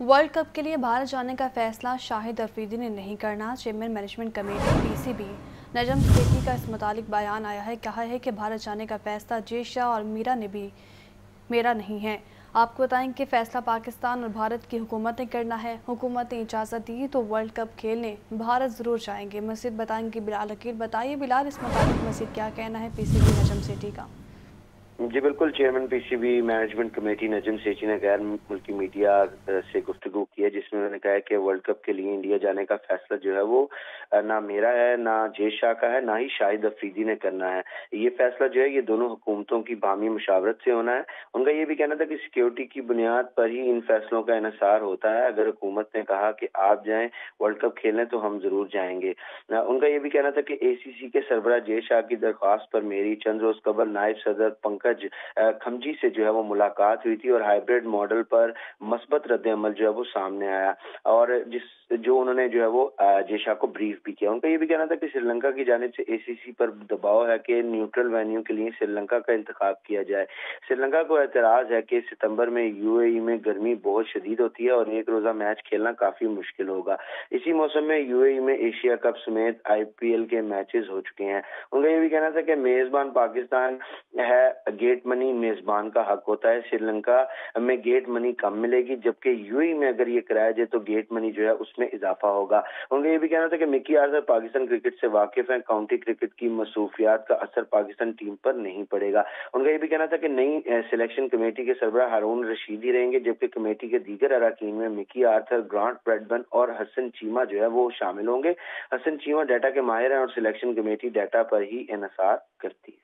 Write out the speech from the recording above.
World cup के लिए भारत जाने का फैसला शाहिद अफरीदी ने नहीं करना। Chairman management committee PCB Najam Sethi का इस मुतालिक बयान आया है। कहा है कि भारत जाने का फैसला जे शाह और मीरा ने भी मेरा नहीं है। आपको बताएँ कि फैसला पाकिस्तान और भारत की हुकूमत ने करना है। हुकूमत ने इजाज़त दी तो वर्ल्ड कप खेलने भारत ज़रूर जाएँगे। मस्जिद बताएँगे बिलाल अकील, बताइए बिलाल, इस मुताबिक मस्जिद क्या कहना है पी पीसीबी नजम सेठी का? जी, बिल्कुल chairman PCB management committee Najam Sethi ने गैर मुल्की मीडिया से गुफ्तु की है, जिसमें उन्होंने कहा कि वर्ल्ड कप के लिए इंडिया जाने का फैसला जो है वो ना मेरा है, ना जय शाह का है, ना ही शाहिद अफरीदी ने करना है। ये फैसला जो है, ये दोनों हुकूमतों की बामी मुशावरत से होना है। उनका ये भी कहना था कि सिक्योरिटी की बुनियाद पर ही इन फैसलों का इसार होता है। अगर हुकूमत ने कहा कि आप जाएँ वर्ल्ड कप खेलें तो हम ज़रूर जाएँगे। उनका ये भी कहना था कि एसीसी के सरबरा जय शाह की दरख्वास्त पर मेरी चंद रोज कबल नायब सदर पंकज पंकज खमजी से जो है वो मुलाकात हुई थी और हाइब्रिड मॉडल पर मस्बत रद्द अमल जो है वो सामने आया और जिस, जो उन्होंने जो है वो जेशा को ब्रीफ भी किया। उनका ये भी कहना था कि श्रीलंका की जानब से एसीसी पर दबाव है कि न्यूट्रल वेन्यू के लिए श्रीलंका का इंतखब किया जाए। श्रीलंका को एतराज़ है कि सितंबर में यूएई में गर्मी बहुत शदीद होती है और एक रोजा मैच खेलना काफ़ी मुश्किल होगा। इसी मौसम में यूएई में एशिया कप समेत आईपीएल के मैचेस हो चुके हैं। उनका ये भी कहना था कि मेजबान पाकिस्तान है गेट मनी मेजबान का हक होता है श्रीलंका में गेट मनी कम मिलेगी, जबकि यूएई में अगर ये कराया जाए तो गेट मनी जो है उसमें इजाफा होगा। उनका ये भी कहना था कि मिकी आर्थर पाकिस्तान क्रिकेट से वाकिफ है काउंटी क्रिकेट की मसूफियात का असर पाकिस्तान टीम पर नहीं पड़ेगा। उनका ये भी कहना था कि नई सिलेक्शन कमेटी के सरबरा हारून रशीदी रहेंगे, जबकि कमेटी के दीगर अरकान में मिकी आर्थर ग्रांट ब्रेडबन और हसन चीमा जो है वो शामिल होंगे। हसन चीमा डाटा के माहिर हैं और सिलेक्शन कमेटी डाटा पर ही इनसार करती है।